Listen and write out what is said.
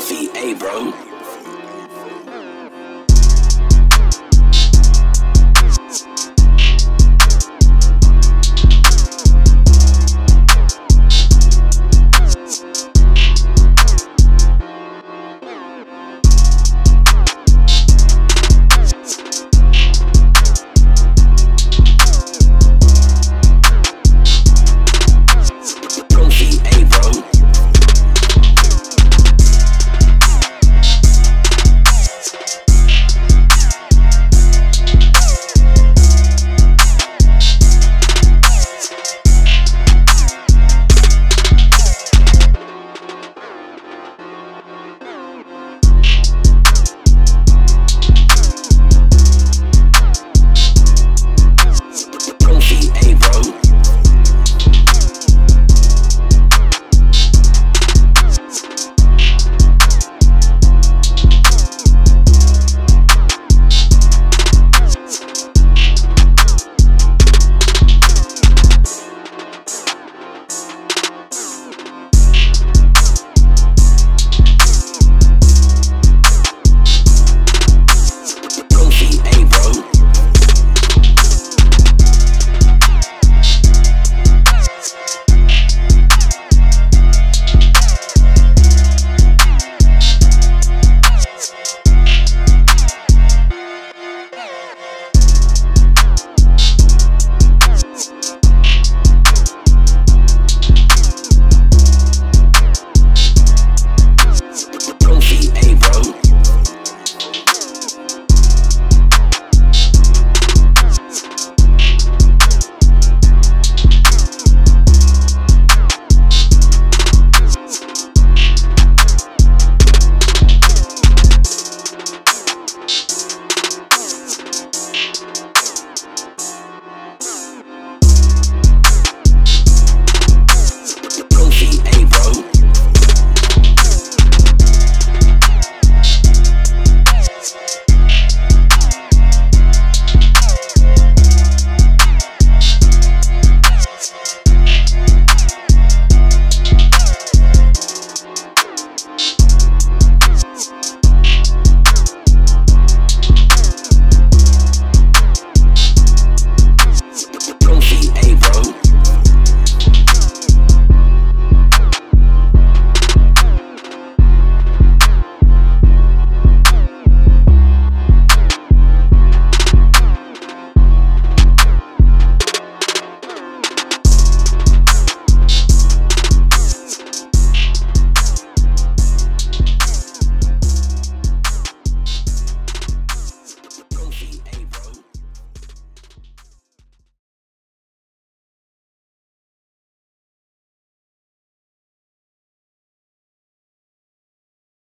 filthy, eh, bro?